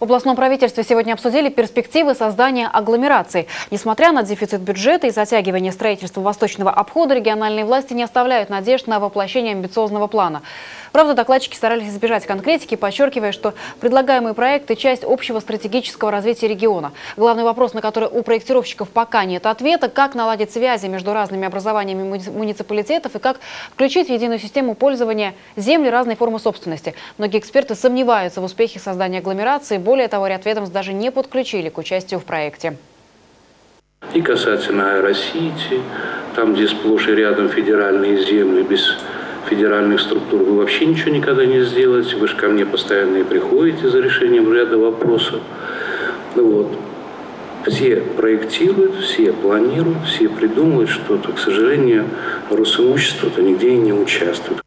В областном правительстве сегодня обсудили перспективы создания агломераций. Несмотря на дефицит бюджета и затягивание строительства восточного обхода, региональные власти не оставляют надежд на воплощение амбициозного плана. Правда, докладчики старались избежать конкретики, подчеркивая, что предлагаемые проекты – часть общего стратегического развития региона. Главный вопрос, на который у проектировщиков пока нет ответа – как наладить связи между разными образованиями муниципалитетов и как включить в единую систему пользования земли разной формы собственности. Многие эксперты сомневаются в успехе создания агломерации. Более того, ряд ведомств даже не подключили к участию в проекте. И касательно аэросити, там, где сплошь и рядом федеральные земли, без федеральных структур вы вообще ничего никогда не сделаете. Вы же ко мне постоянно и приходите за решением ряда вопросов. Ну вот. Все проектируют, все планируют, все придумывают что-то. К сожалению, Росимущество-то нигде и не участвует.